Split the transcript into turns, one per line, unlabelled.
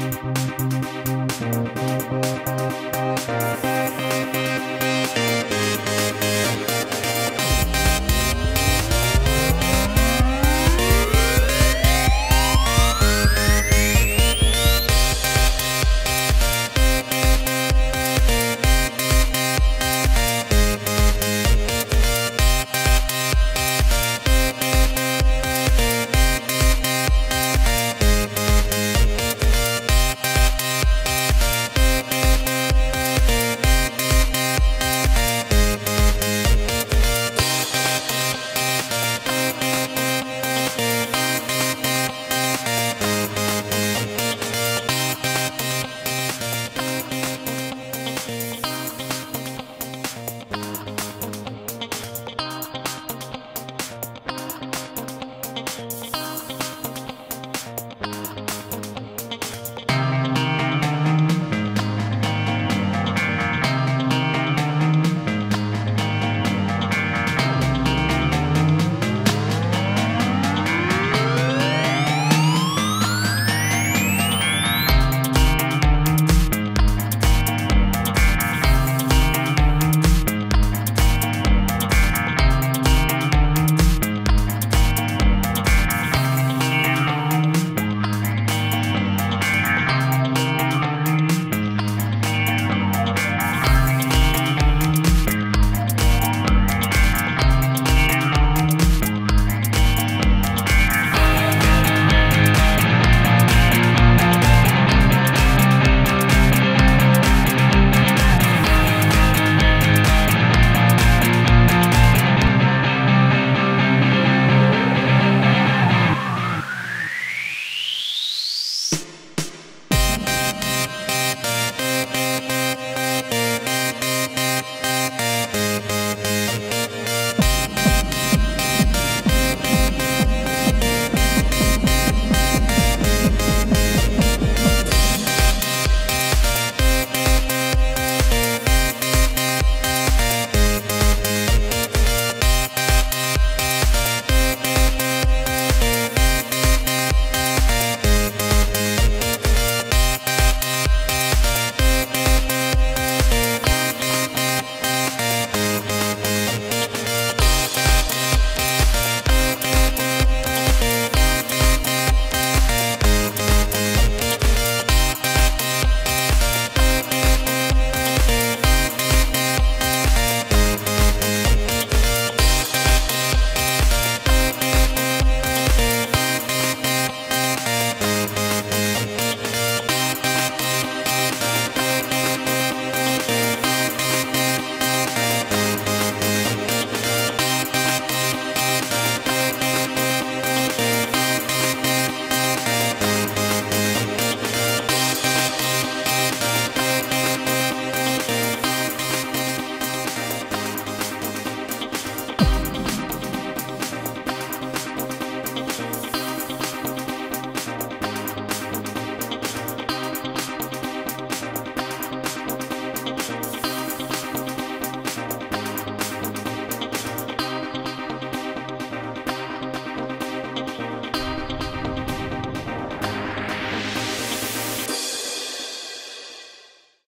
Música